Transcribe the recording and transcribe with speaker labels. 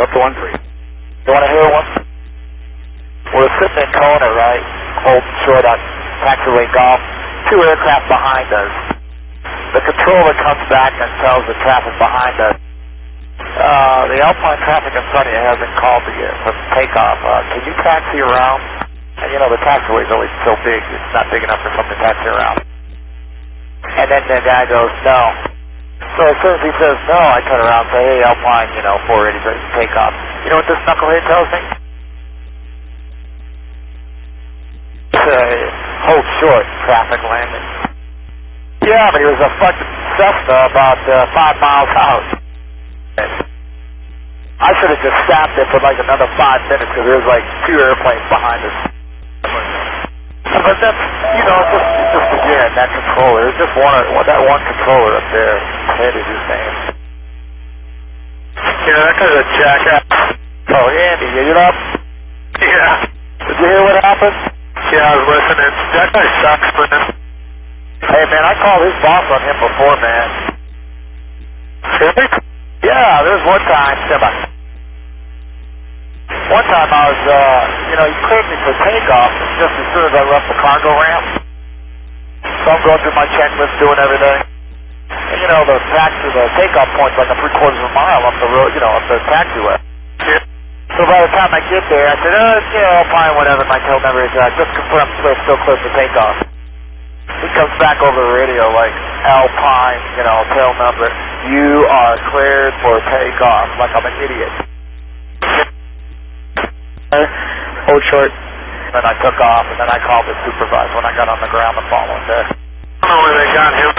Speaker 1: Up to one three. You want to hear one? We're sitting in Kona, right? Holding short on taxiway golf. Two aircraft behind us. The controller comes back and tells the traffic behind us, uh, the Alpine traffic in front of you hasn't called to you for takeoff. Uh, can you taxi around? And you know, the taxiway's always so big, it's not big enough for something to taxi around. And then the guy goes, no. So as soon as he says no, I turn around and say, hey, Alpine, you know, 480, ready to take off. You know what this knucklehead tells me? Uh, hold short, traffic landing. Yeah, but he was a fucking Cessna about uh, five miles out. I should have just stopped it for like another five minutes because there was like two airplanes behind us. But that's, you know, just, just again, that controller. There's just one, that one controller up there. Head is his name.
Speaker 2: Yeah, that guy's a jackass.
Speaker 1: Oh, Andy, you get up?
Speaker 2: Yeah.
Speaker 1: Did you hear what happened?
Speaker 2: Yeah, I was listening. That guy sucks, man.
Speaker 1: Hey, man, I called his boss on him before, man.
Speaker 2: Really?
Speaker 1: Yeah, there was one time, Simba. One time I was, uh, you know, he cleared me for takeoff just as soon as I left the cargo ramp. So I'm going through my checklist, doing everything. And, you know, the taxi, the takeoff point's like a three quarters of a mile up the road, you know, up the taxiway.
Speaker 2: Yeah.
Speaker 1: So by the time I get there, I said, oh, you know, fine, whatever. And I told him everything. I just confirmed we're still clear for takeoff. He comes back over the radio like, Alpine, you know, tail number, you are cleared for takeoff. Like I'm an idiot.
Speaker 3: Hold short.
Speaker 1: Then I took off, and then I called the supervisor when I got on the ground the following day.
Speaker 2: I don't know where they got him,